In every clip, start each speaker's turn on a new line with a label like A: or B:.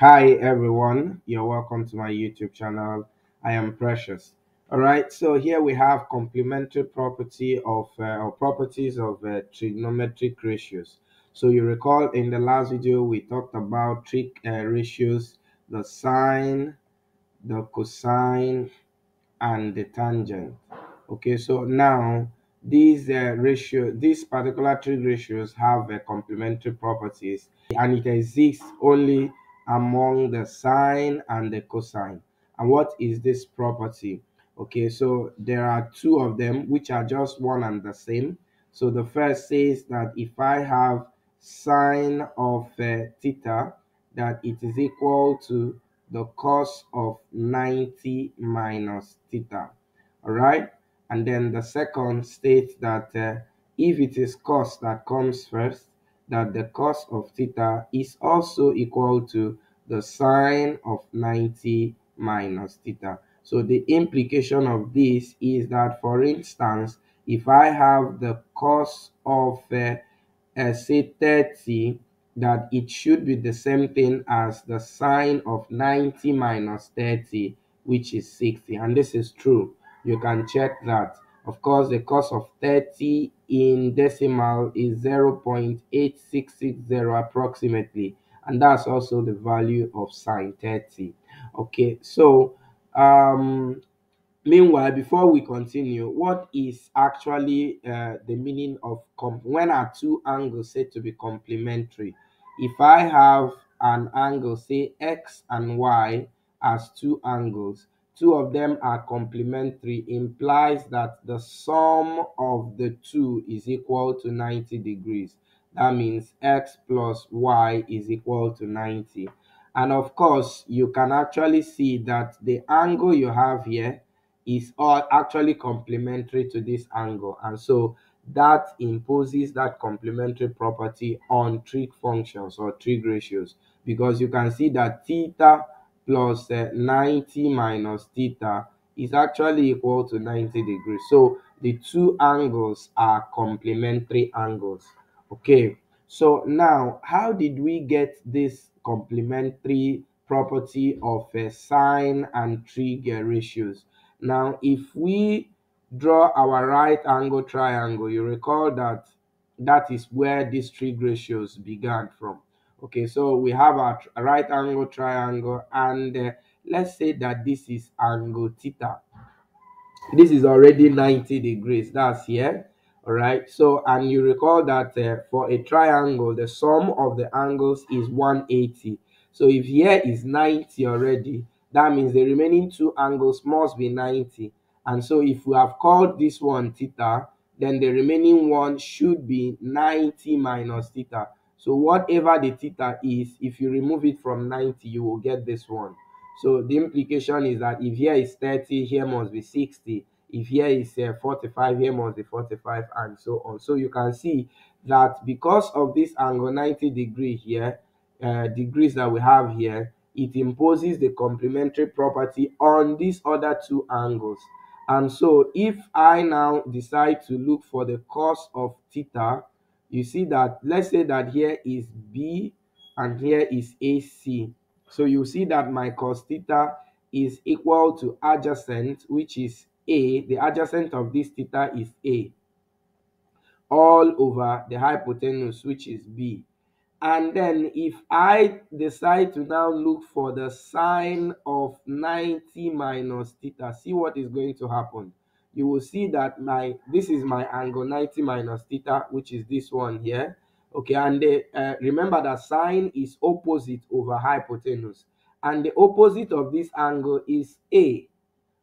A: Hi everyone, you're welcome to my YouTube channel. I am Precious. All right, so here we have complementary property of uh, or properties of uh, trigonometric ratios. So you recall in the last video we talked about trig uh, ratios, the sine, the cosine, and the tangent. Okay, so now these uh, ratio, these particular trig ratios have uh, complementary properties, and it exists only among the sine and the cosine. And what is this property? Okay, so there are two of them which are just one and the same. So the first says that if I have sine of uh, theta, that it is equal to the cos of 90 minus theta. All right. And then the second states that uh, if it is cos that comes first, that the cos of theta is also equal to the sine of 90 minus theta. So the implication of this is that, for instance, if I have the cos of, uh, uh, say, 30, that it should be the same thing as the sine of 90 minus 30, which is 60. And this is true. You can check that. Of course, the cos of 30 in decimal is 0.8660 approximately. And that's also the value of sine 30. Okay, so um, meanwhile, before we continue, what is actually uh, the meaning of when are two angles said to be complementary? If I have an angle, say x and y as two angles, two of them are complementary implies that the sum of the two is equal to 90 degrees. That means x plus y is equal to 90. And of course, you can actually see that the angle you have here is all actually complementary to this angle. And so that imposes that complementary property on trig functions or trig ratios because you can see that theta plus uh, 90 minus theta is actually equal to 90 degrees. So the two angles are complementary angles. Okay, so now how did we get this complementary property of uh, sine and trig uh, ratios? Now, if we draw our right angle triangle, you recall that that is where these trig ratios began from. Okay, so we have a right angle triangle, and uh, let's say that this is angle theta. This is already 90 degrees. That's here. Right. So, and you recall that uh, for a triangle, the sum of the angles is 180. So, if here is 90 already, that means the remaining two angles must be 90. And so, if we have called this one theta, then the remaining one should be 90 minus theta. So whatever the theta is, if you remove it from 90, you will get this one. So the implication is that if here is 30, here must be 60. If here is uh, 45, here must be 45, and so on. So you can see that because of this angle 90 degree here, uh, degrees that we have here, it imposes the complementary property on these other two angles. And so if I now decide to look for the cos of theta, you see that let's say that here is B and here is AC. So you see that my cos theta is equal to adjacent, which is A. The adjacent of this theta is A, all over the hypotenuse, which is B. And then if I decide to now look for the sine of 90 minus theta, see what is going to happen. You will see that my this is my angle 90 minus theta, which is this one here. Okay, and the, uh, remember that sine is opposite over hypotenuse. And the opposite of this angle is A,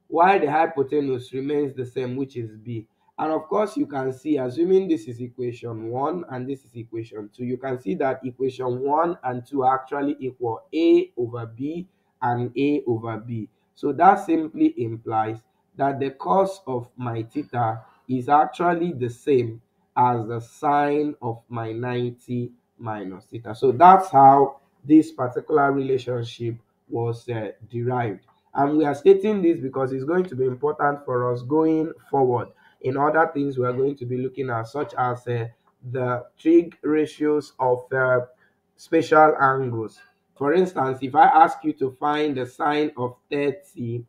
A: while the hypotenuse remains the same, which is B. And of course, you can see, assuming this is equation 1 and this is equation 2, you can see that equation 1 and 2 actually equal A over B and A over B. So that simply implies that the cos of my theta is actually the same as the sine of my 90 minus theta. So that's how this particular relationship was uh, derived. And we are stating this because it's going to be important for us going forward in other things we are going to be looking at, such as uh, the trig ratios of uh, special angles. for instance, if I ask you to find the sine of 30,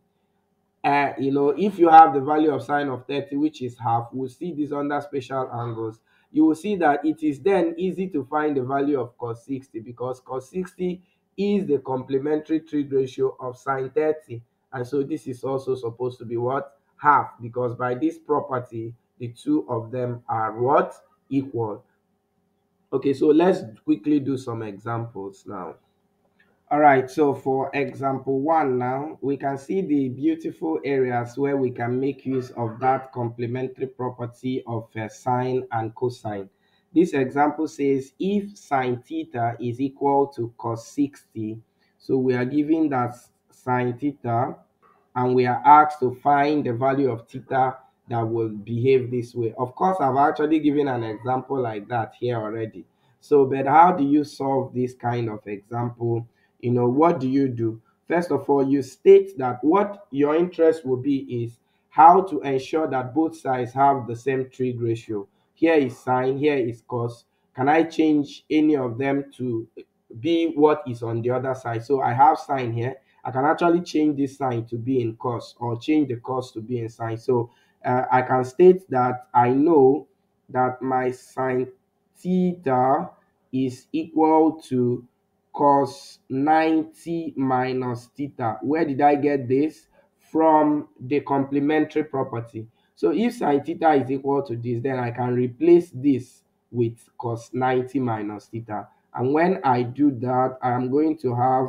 A: uh, you know, if you have the value of sine of 30, which is half, we'll see this under special angles. You will see that it is then easy to find the value of cos 60 because cos 60 is the complementary trig ratio of sine 30. And so this is also supposed to be what? Half, because by this property, the two of them are what? Equal. Okay, so let's quickly do some examples now. All right, so for example one now, we can see the beautiful areas where we can make use of that complementary property of uh, sine and cosine. This example says if sine theta is equal to cos 60, so we are given that sine theta and we are asked to find the value of theta that will behave this way. Of course, I've actually given an example like that here already. So, but how do you solve this kind of example? You know, what do you do? First of all, you state that what your interest will be is how to ensure that both sides have the same trig ratio. Here is sine, here is cos. Can I change any of them to be what is on the other side? So I have sine here. I can actually change this sine to be in cos or change the cos to be in sine. So uh, I can state that I know that my sine theta is equal to cos 90 minus theta. Where did I get this? From the complementary property. So if sine theta is equal to this, then I can replace this with cos 90 minus theta. And when I do that, I am going to have,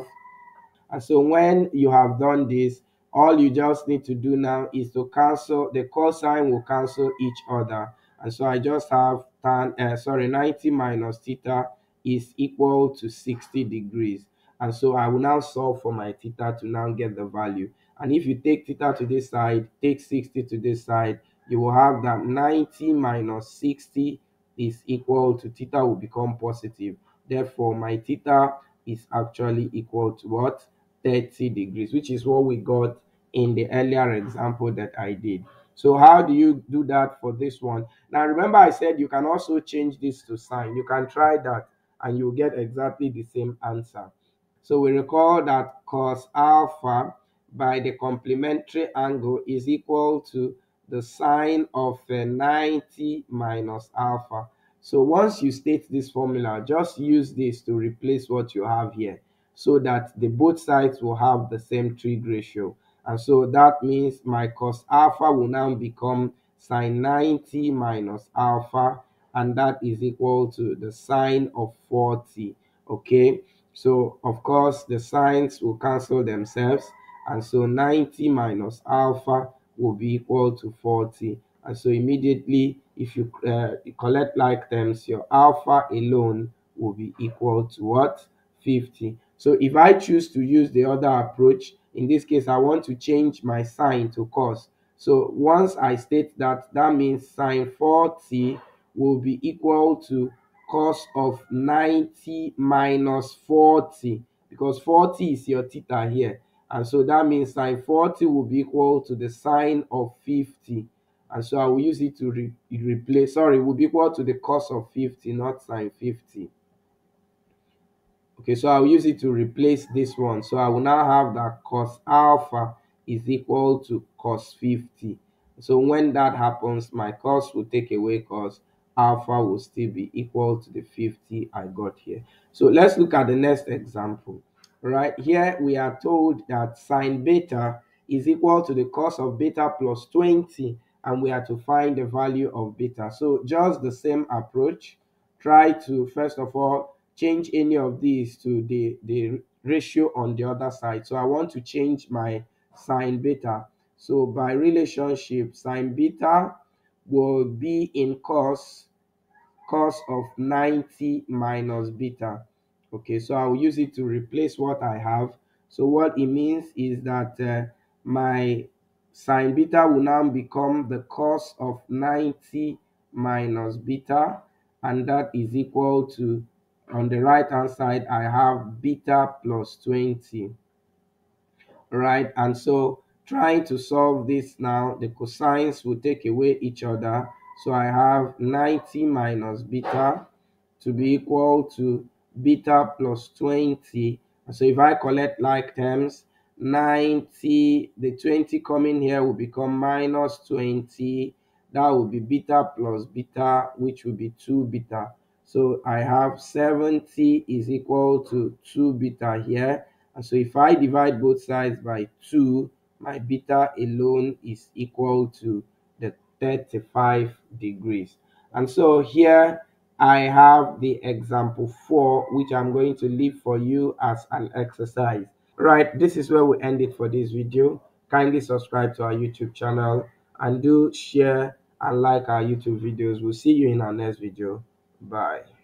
A: and so when you have done this, all you just need to do now is to cancel, the cosine will cancel each other. And so I just have tan, uh, sorry, 90 minus theta is equal to 60 degrees. And so I will now solve for my theta to now get the value. And if you take theta to this side, take 60 to this side, you will have that 90 minus 60 is equal to theta will become positive. Therefore, my theta is actually equal to what? 30 degrees, which is what we got in the earlier example that I did. So how do you do that for this one? Now, remember I said you can also change this to sine. You can try that and you'll get exactly the same answer. So we recall that cos alpha by the complementary angle is equal to the sine of uh, 90 minus alpha. So once you state this formula, just use this to replace what you have here so that the both sides will have the same trig ratio. And so that means my cos alpha will now become sine 90 minus alpha and that is equal to the sine of 40 okay so of course the signs will cancel themselves and so 90 minus alpha will be equal to 40 and so immediately if you uh, collect like terms your alpha alone will be equal to what? 50 so if i choose to use the other approach in this case i want to change my sine to cos. So once i state that that means sine 40 will be equal to cos of 90 minus 40 because 40 is your theta here. And so that means sine 40 will be equal to the sine of 50. And so I will use it to re replace, sorry, will be equal to the cos of 50, not sine 50. Okay, so I'll use it to replace this one. So I will now have that cos alpha is equal to cos 50. So when that happens, my cos will take away cos alpha will still be equal to the 50 I got here. So let's look at the next example. Right here, we are told that sine beta is equal to the cos of beta plus 20, and we are to find the value of beta. So just the same approach. Try to, first of all, change any of these to the, the ratio on the other side. So I want to change my sine beta. So by relationship, sine beta will be in cos cos of 90 minus beta. Okay, so I will use it to replace what I have. So what it means is that uh, my sine beta will now become the cos of 90 minus beta, and that is equal to, on the right hand side, I have beta plus 20. Right, and so trying to solve this now, the cosines will take away each other so I have 90 minus beta to be equal to beta plus 20. So if I collect like terms, 90, the 20 coming here will become minus 20. That will be beta plus beta, which will be 2 beta. So I have 70 is equal to 2 beta here. And so if I divide both sides by 2, my beta alone is equal to the 35 degrees. And so here I have the example 4, which I'm going to leave for you as an exercise. Right, this is where we end it for this video. Kindly subscribe to our YouTube channel and do share and like our YouTube videos. We'll see you in our next video. Bye.